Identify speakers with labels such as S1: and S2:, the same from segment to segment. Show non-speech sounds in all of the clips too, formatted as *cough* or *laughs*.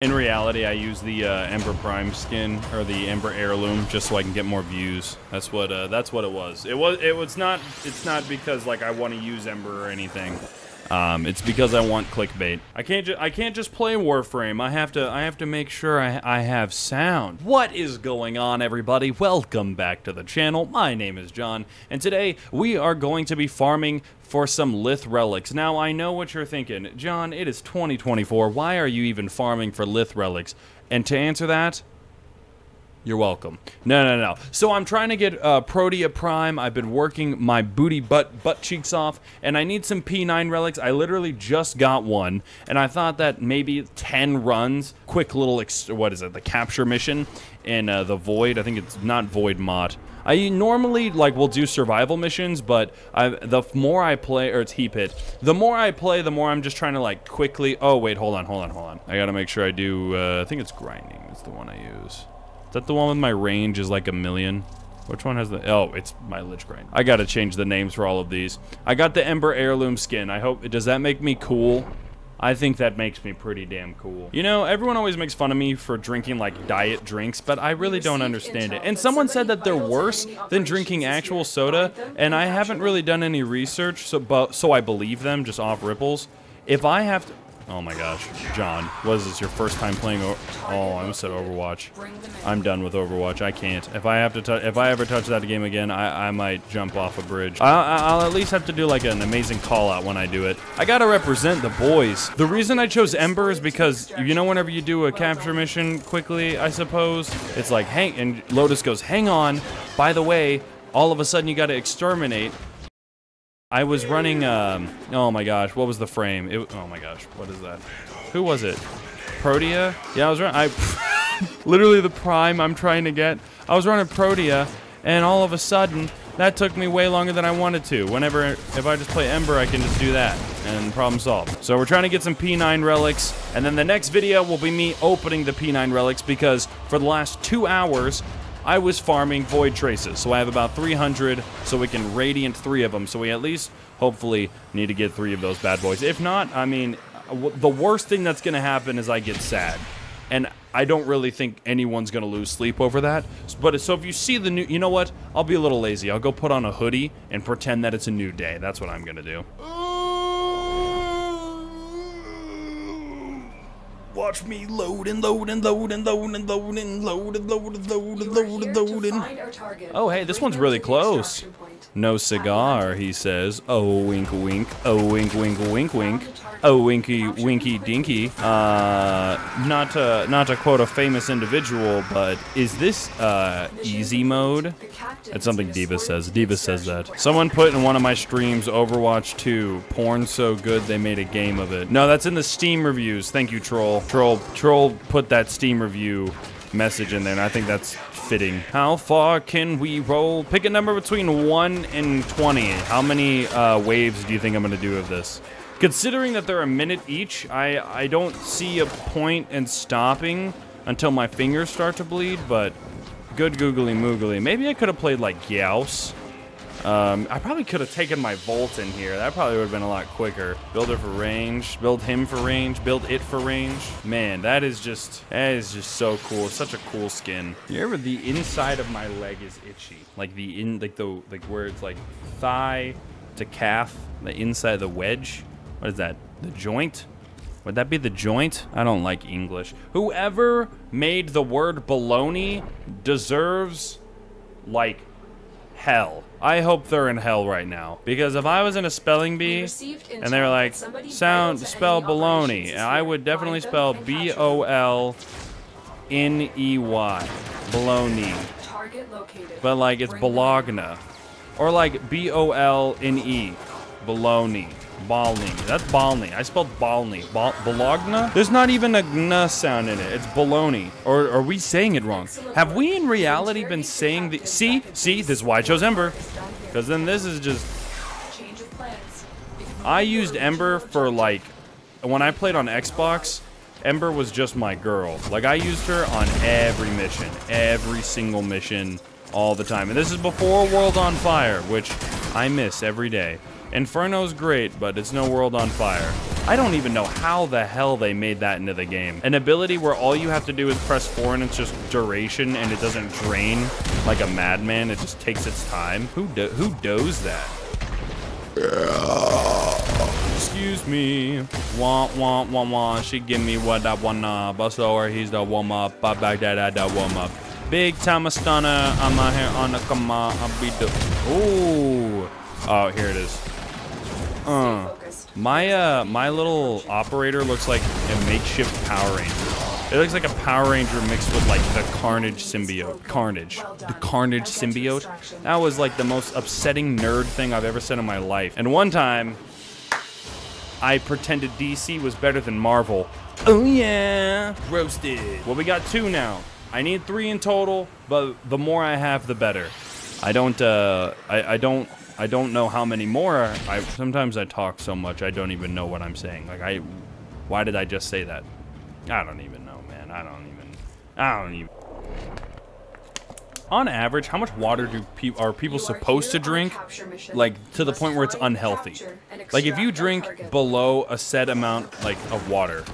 S1: In reality, I use the uh, Ember Prime skin or the Ember Heirloom just so I can get more views. That's what uh, that's what it was. It was it was not it's not because like I want to use Ember or anything. Um, it's because I want clickbait. I can't ju I can't just play Warframe. I have to I have to make sure I, I have sound. What is going on, everybody? Welcome back to the channel. My name is Jon, and today we are going to be farming for some Lith relics. Now, I know what you're thinking. Jon, it is 2024. Why are you even farming for Lith relics? And to answer that, you're welcome. No, no, no. So I'm trying to get uh, Protea Prime. I've been working my booty butt butt cheeks off, and I need some P9 relics. I literally just got one, and I thought that maybe 10 runs, quick little, what is it, the capture mission in uh, the Void. I think it's not Void Mod. I normally like will do survival missions, but I, the more I play, or it's heap hit, the more I play, the more I'm just trying to like quickly. Oh wait, hold on, hold on, hold on. I gotta make sure I do. Uh, I think it's grinding. It's the one I use. Is that the one with my range is like a million? Which one has the... Oh, it's my Lich Grind. I gotta change the names for all of these. I got the Ember Heirloom skin. I hope... Does that make me cool? I think that makes me pretty damn cool. You know, everyone always makes fun of me for drinking like diet drinks, but I really don't understand it. And someone said that they're worse than drinking actual soda, and I haven't really done any research, so but so I believe them just off ripples. If I have to Oh my gosh, Jon, was this, your first time playing, o oh, I almost said Overwatch. I'm done with Overwatch, I can't. If I have to if I ever touch that game again, I, I might jump off a bridge. I will at least have to do like an amazing call out when I do it. I gotta represent the boys. The reason I chose Ember is because, you know whenever you do a capture mission quickly, I suppose, it's like, hang, and Lotus goes, hang on, by the way, all of a sudden you gotta exterminate, I was running, um, oh my gosh, what was the frame? It, oh my gosh, what is that? Who was it? Protea? Yeah, I was running, I, *laughs* literally the prime I'm trying to get. I was running Protea, and all of a sudden, that took me way longer than I wanted to. Whenever, if I just play Ember, I can just do that, and problem solved. So we're trying to get some P9 relics, and then the next video will be me opening the P9 relics, because for the last two hours, I was farming Void Traces, so I have about 300, so we can Radiant three of them, so we at least, hopefully, need to get three of those bad boys. If not, I mean, the worst thing that's going to happen is I get sad. And I don't really think anyone's going to lose sleep over that. But so if you see the new, you know what? I'll be a little lazy. I'll go put on a hoodie and pretend that it's a new day. That's what I'm going to do. Watch me load and load and load and load and load and load and load and load and load and load and. Oh, hey, this one's really close. No cigar, he says. Oh, wink, wink. Oh, wink, wink, wink, wink. Oh, winky, winky, dinky. Uh, not to, not to quote a famous individual, but is this uh, easy mode? That's something Diva says. Diva says that. Someone put in one of my streams Overwatch 2, porn so good they made a game of it. No, that's in the Steam reviews. Thank you, Troll. Troll, Troll put that Steam review message in there, and I think that's fitting. How far can we roll? Pick a number between 1 and 20. How many uh, waves do you think I'm going to do of this? Considering that they're a minute each, I, I don't see a point in stopping until my fingers start to bleed, but good googly moogly. Maybe I could have played like Gauss um, I probably could have taken my Volt in here. That probably would have been a lot quicker. Build it for range. Build him for range. Build it for range. Man, that is just that is just so cool. Such a cool skin. You ever the inside of my leg is itchy. Like the in like the like where it's like thigh to calf. The inside of the wedge. What is that? The joint? Would that be the joint? I don't like English. Whoever made the word baloney deserves like hell. I hope they're in hell right now. Because if I was in a spelling bee and they were like, sound, spell baloney, I would definitely spell B-O-L-N-E-Y. Baloney. But like, it's Bologna. Or like B-O-L-N-E. Baloney. Balney. That's Balney. I spelled Balney. Ba Bologna? There's not even a gna sound in it. It's baloney. Or are we saying it wrong? Have we in reality been saying the... See? See? This is why I chose Ember. Because then this is just... I used Ember for like... When I played on Xbox, Ember was just my girl. Like I used her on every mission. Every single mission. All the time. And this is before World on Fire, which I miss every day. Inferno's great, but it's no World on Fire. I don't even know how the hell they made that into the game. An ability where all you have to do is press 4 and it's just duration and it doesn't drain like a madman. It just takes its time. Who do who does that? Excuse me. Wah, wah, wah, wah. She give me what I wanna. Bust over, he's the warm up. Bye back that I the warm up. Big time a stunner. I'm out here on the come on. I'll be the. Ooh. Oh, here it is. Uh, my uh, my little operator looks like a makeshift Power Ranger. It looks like a Power Ranger mixed with like the Carnage symbiote. Carnage. The Carnage symbiote. That was like the most upsetting nerd thing I've ever said in my life. And one time, I pretended DC was better than Marvel. Oh yeah, roasted. Well, we got two now. I need three in total, but the more I have, the better. I don't, uh, I, I don't, I don't know how many more. I sometimes I talk so much I don't even know what I'm saying. Like I, why did I just say that? I don't even know, man. I don't even, I don't even. On average, how much water do pe are people supposed to drink? Like to the point where it's unhealthy. Like if you drink below a set amount like of water,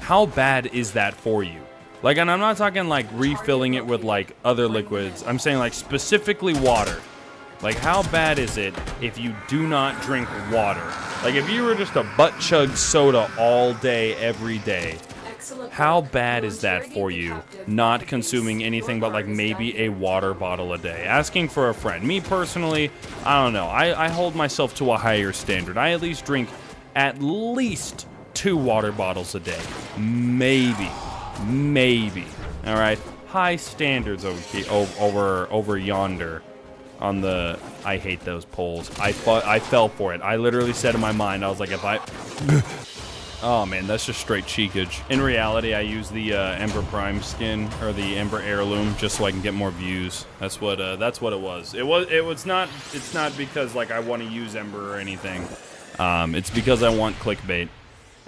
S1: how bad is that for you? Like, and I'm not talking like refilling it with like other liquids. I'm saying like specifically water. Like, how bad is it if you do not drink water? Like, if you were just a butt chug soda all day, every day, how bad is that for you? Not consuming anything but like maybe a water bottle a day. Asking for a friend. Me personally, I don't know. I, I hold myself to a higher standard. I at least drink at least two water bottles a day. Maybe. Maybe. All right. High standards over over over yonder on the I hate those poles. I I fell for it. I literally said in my mind, I was like, if I *laughs* Oh man, that's just straight cheekage. In reality, I use the uh, Ember Prime skin or the Ember Heirloom just so I can get more views. That's what uh, that's what it was. It was it was not it's not because like I want to use Ember or anything. Um, it's because I want clickbait.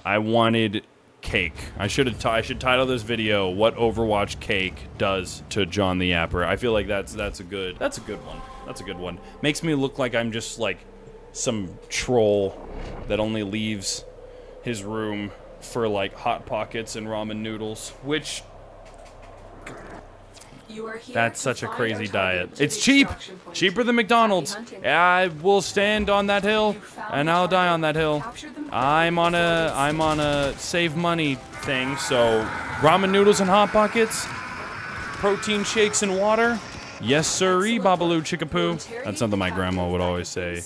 S1: I wanted cake. I should have I should title this video "What Overwatch Cake Does to Jon the Yapper." I feel like that's that's a good that's a good one. That's a good one. Makes me look like I'm just like some troll that only leaves his room for like hot pockets and ramen noodles, which that's such a crazy diet. It's cheap, cheaper than McDonald's. I will stand on that hill, and I'll die on that hill. I'm on a I'm on a save money thing, so ramen noodles and hot pockets, protein shakes and water. Yes, sirree, Babaloo Chickapoo. That's something my grandma would always say.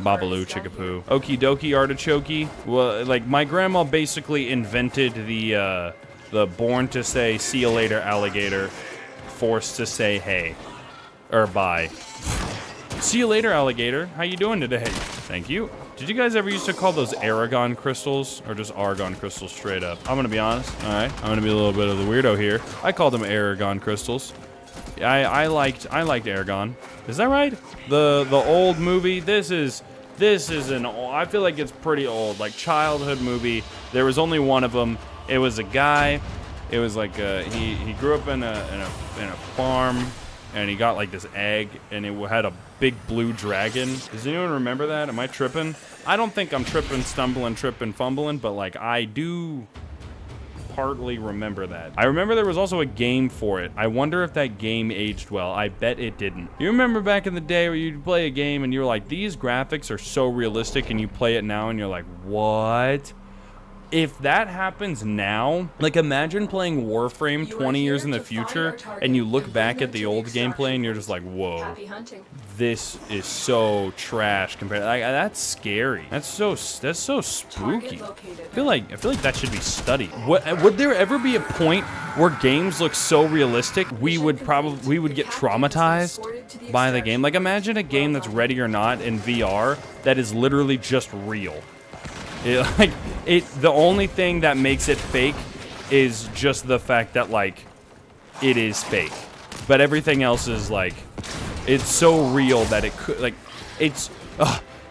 S1: Babaloo Chickapoo. Okie dokie artichoke. Well, like my grandma basically invented the uh, the born to say see you later alligator forced to say hey or bye. See you later, alligator. How you doing today? Thank you. Did you guys ever used to call those Eragon crystals or just Argon crystals straight up? I'm gonna be honest. All right, I'm gonna be a little bit of the weirdo here. I called them Eragon crystals. I I liked I liked Eragon. Is that right? The the old movie. This is this is an. I feel like it's pretty old, like childhood movie. There was only one of them. It was a guy it was like uh, he he grew up in a, in a in a farm, and he got like this egg, and it had a big blue dragon. Does anyone remember that? Am I tripping? I don't think I'm tripping, stumbling, tripping, fumbling, but like I do partly remember that. I remember there was also a game for it. I wonder if that game aged well. I bet it didn't. You remember back in the day where you'd play a game and you were like, these graphics are so realistic, and you play it now and you're like, what? If that happens now, like imagine playing Warframe 20 years in the future and you look back at the old gameplay and you're just like, whoa, this is so trash compared. Like that's scary. That's so that's so spooky. I feel like I feel like that should be studied. What, would there ever be a point where games look so realistic we would probably we would get traumatized by the game? Like imagine a game that's ready or not in VR that is literally just real. It, *laughs* like it, the only thing that makes it fake is just the fact that like it is fake, but everything else is like it's so real that it could like it's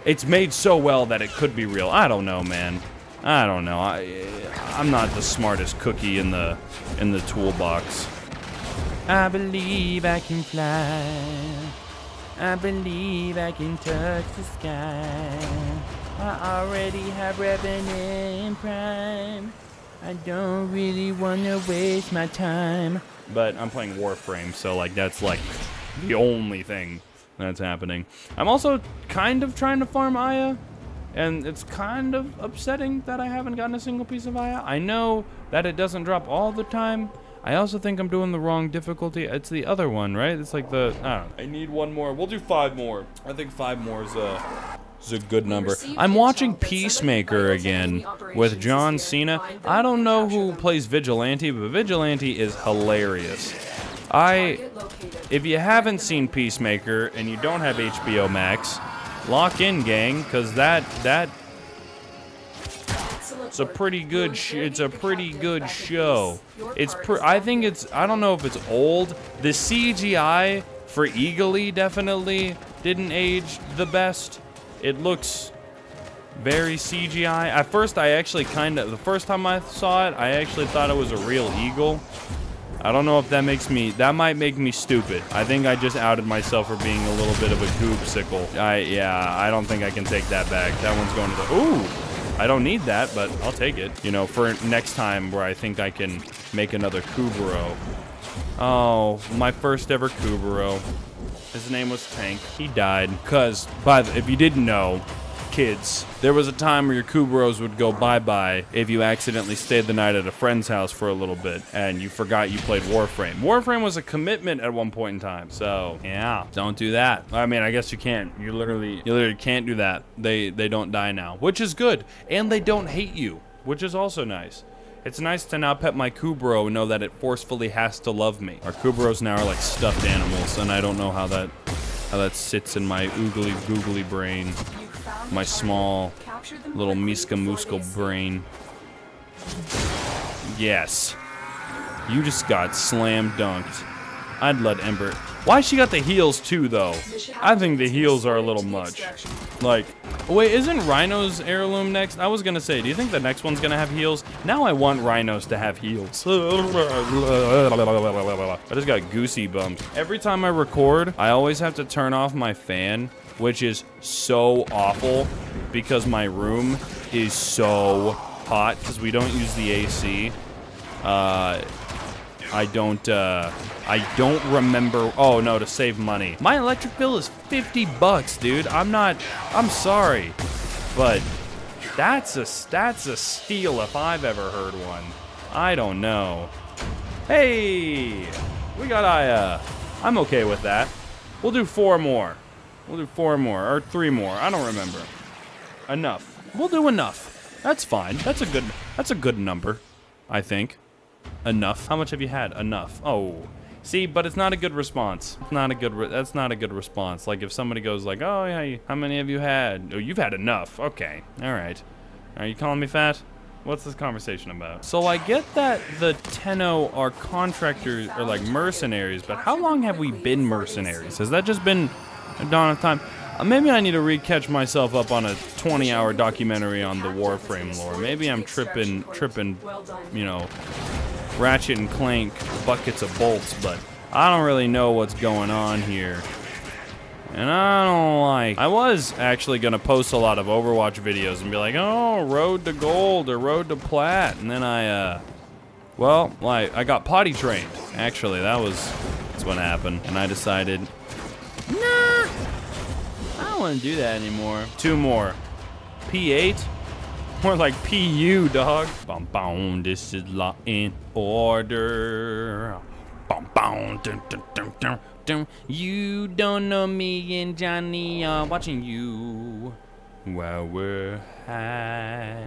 S1: it's made so well that it could be real. I don't know, man. I don't know. I I'm not the smartest cookie in the in the toolbox. I believe I can fly. I believe I can touch the sky. I already have Revenant Prime. I don't really want to waste my time. But I'm playing Warframe, so like that's like the only thing that's happening. I'm also kind of trying to farm Aya, and it's kind of upsetting that I haven't gotten a single piece of Aya. I know that it doesn't drop all the time. I also think I'm doing the wrong difficulty. It's the other one, right? It's like the, I don't know. I need one more. We'll do five more. I think five more is a, is a good number. I'm watching Peacemaker again with John Cena. I don't know who plays Vigilante, but Vigilante is hilarious. I, if you haven't seen Peacemaker and you don't have HBO Max, lock in, gang, because that that it's a pretty good. it's a pretty good show. It's. I think it's. I don't know if it's old. The CGI for Eagly definitely didn't age the best. It looks very CGI. At first, I actually kind of. The first time I saw it, I actually thought it was a real eagle. I don't know if that makes me, that might make me stupid. I think I just outed myself for being a little bit of a goobsicle. I, yeah, I don't think I can take that back. That one's going to the, ooh, I don't need that, but I'll take it. You know, for next time where I think I can make another Kubrow. Oh, my first ever Kubrow. His name was Tank. He died because, by the, if you didn't know, kids. There was a time where your Kubrows would go bye-bye if you accidentally stayed the night at a friend's house for a little bit and you forgot you played Warframe. Warframe was a commitment at one point in time. So, yeah, don't do that. I mean, I guess you can't. You literally you literally can't do that. They they don't die now, which is good. And they don't hate you, which is also nice. It's nice to now pet my Kubrow and know that it forcefully has to love me. Our Kubrows now are like stuffed animals, and I don't know how that how that sits in my oogly googly brain my small little Miska Muskal brain. Yes. You just got slam dunked. I'd let Ember. Why she got the heels too, though? I think the heels are a little much. Like, wait, isn't Rhino's heirloom next? I was gonna say, do you think the next one's gonna have heels? Now I want Rhinos to have heels. *laughs* I just got goosey bumps. Every time I record, I always have to turn off my fan which is so awful because my room is so hot because we don't use the AC. Uh, I don't, uh, I don't remember. Oh, no, to save money. My electric bill is 50 bucks, dude. I'm not, I'm sorry. But that's a, that's a steal if I've ever heard one. I don't know. Hey, we got Aya. I'm okay with that. We'll do four more. We'll do four more, or three more. I don't remember. Enough. We'll do enough. That's fine. That's a good, that's a good number, I think. Enough. How much have you had? Enough. Oh. See, but it's not a good response. It's not a good, that's not a good response. Like if somebody goes like, oh yeah, how many have you had? Oh, you've had enough. Okay. All right. Are you calling me fat? What's this conversation about? So I get that the Tenno are contractors or like mercenaries, but how long have we been mercenaries? Has that just been a dawn of time. Uh, maybe I need to re-catch myself up on a 20-hour documentary on the Warframe lore. Maybe I'm tripping, tripping, you know, Ratchet and Clank buckets of bolts, but I don't really know what's going on here. And I don't like... I was actually going to post a lot of Overwatch videos and be like, oh, road to gold or road to plat. And then I, uh... Well, like, I got potty trained. Actually, that was... That's what happened. And I decided, Nah. I don't want to do that anymore. Two more. P8? *laughs* More like PU, dog. Bum, bum, this is law in order. You don't know me and Johnny are watching you while we're high.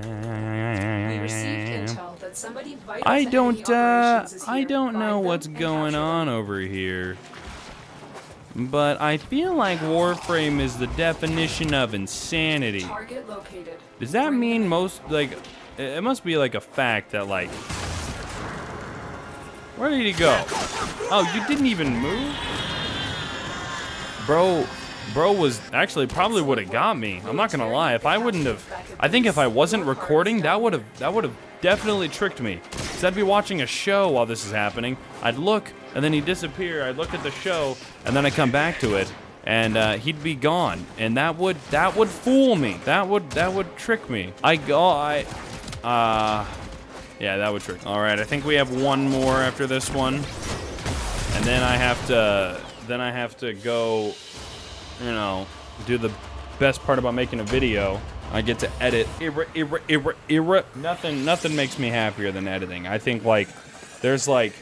S2: We received intel that somebody vital
S1: I don't, uh, I don't know what's going on over here. But I feel like Warframe is the definition of insanity.
S2: Target located.
S1: Does that mean most, like, it must be like a fact that, like, where did he go? Oh, you didn't even move? Bro, bro was actually probably would have got me. I'm not gonna lie. If I wouldn't have, I think if I wasn't recording, that would have, that would have definitely tricked me. Cause I'd be watching a show while this is happening. I'd look, and then he'd disappear. I'd look at the show, and then I come back to it, and uh, he'd be gone, and that would that would fool me. That would that would trick me. I go I, uh, yeah, that would trick. All right, I think we have one more after this one, and then I have to then I have to go, you know, do the best part about making a video. I get to edit. Ira, ira. Nothing nothing makes me happier than editing. I think like there's like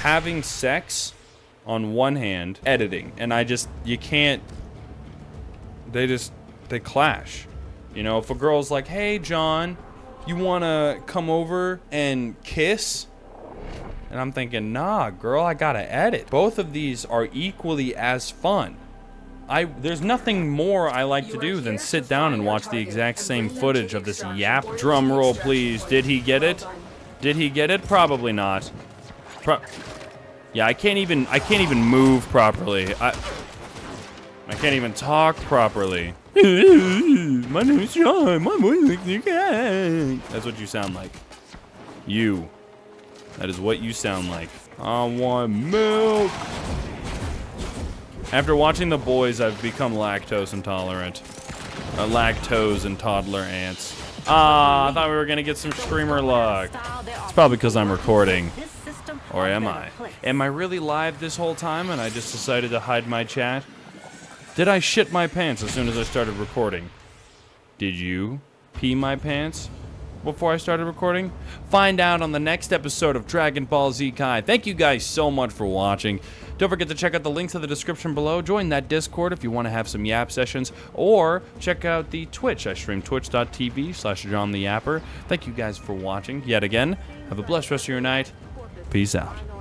S1: having sex on one hand, editing, and I just you can't. They just they clash. You know, if a girl's like, "Hey, Jon, you wanna come over and kiss?" And I'm thinking, "Nah, girl, I gotta edit." Both of these are equally as fun. I there's nothing more I like to do than sit down and watch the exact same footage of this yap. Drum roll, please. Did he get it? Did he get it? Probably not. Pro yeah, I can't even I can't even move properly. I I can't even talk properly. My name is Jon. My voice is like That's what you sound like. You. That is what you sound like. I want milk. After watching The Boys, I've become lactose intolerant. Uh, lactose and toddler ants. Ah, I thought we were gonna get some streamer luck. It's probably because I'm recording. Or am I? Am I really live this whole time and I just decided to hide my chat? Did I shit my pants as soon as I started recording? Did you pee my pants before I started recording? Find out on the next episode of Dragon Ball Z Kai. Thank you guys so much for watching. Don't forget to check out the links in the description below. Join that Discord if you want to have some Yap sessions, or check out the Twitch. I stream twitch.tv slash Jon the. Thank you guys for watching yet again. Have a blessed rest of your night. Peace out.